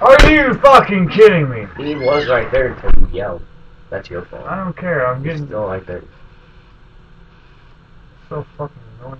Are you fucking kidding me? He was right there until you yelled. That's your fault. I don't care. I'm He's getting still right there. so fucking annoyed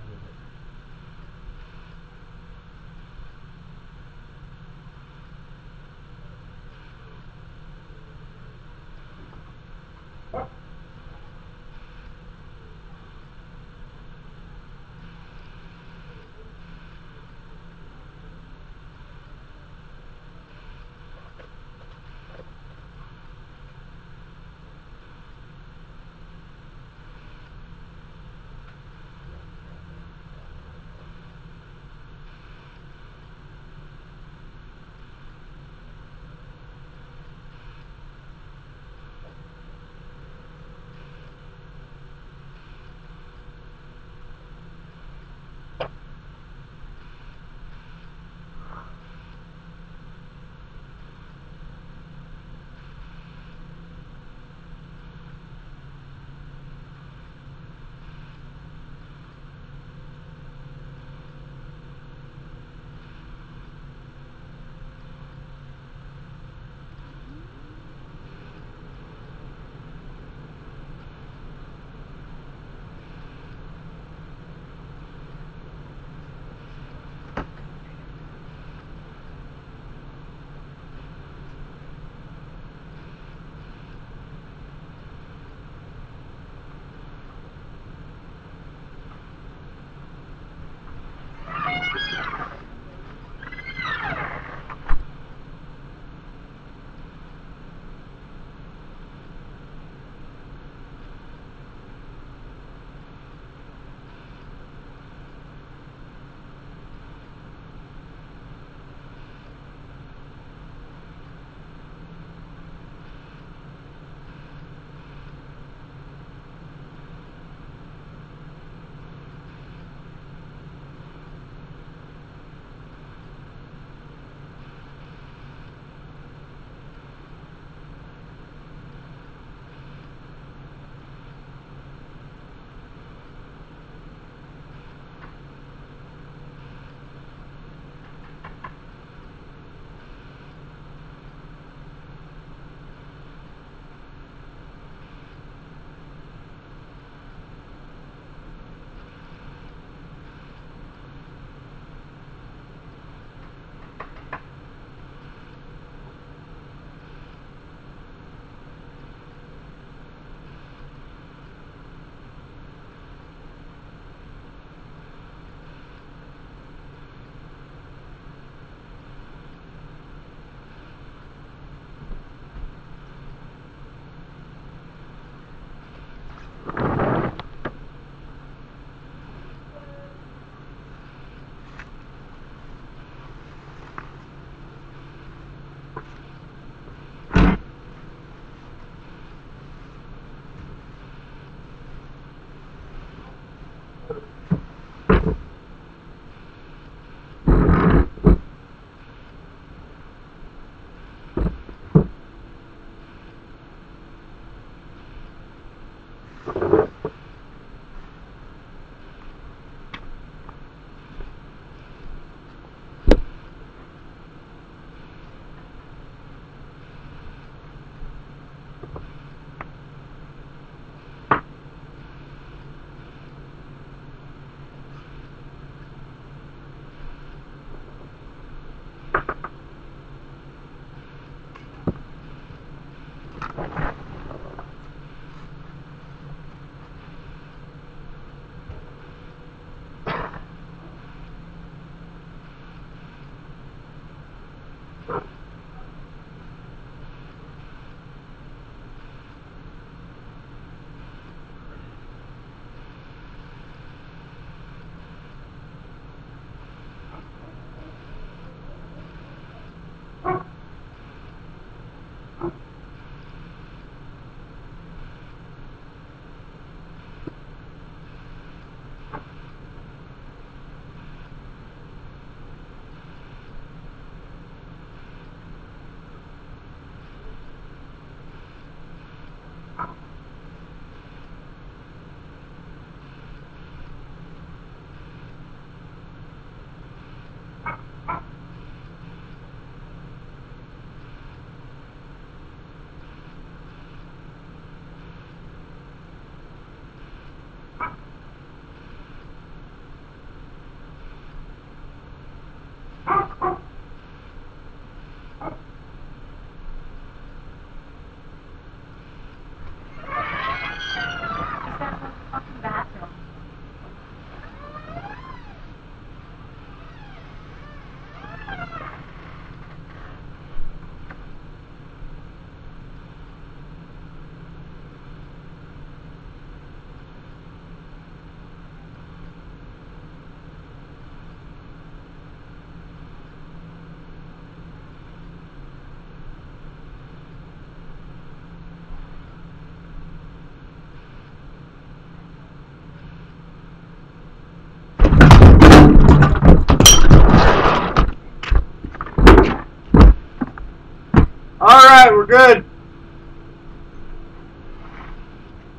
good.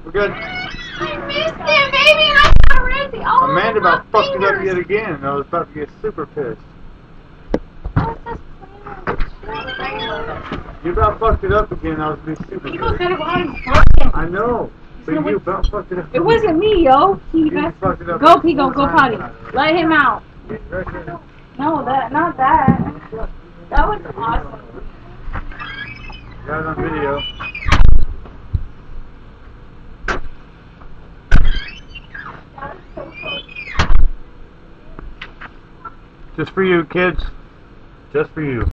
We're good. I missed it, baby, and I got Rizzy. Oh, Amanda about fucked it up yet again, and I was about to get super pissed. It's just clear. You about fucked it up again, I was being super People pissed. said it was fucking. I know, but you about fucked it up. It wasn't me, yo. He You messed- fucked it up Go, Pico, go potty. Let him out. No, that, not that. That was awesome. On video. Just for you, kids. Just for you.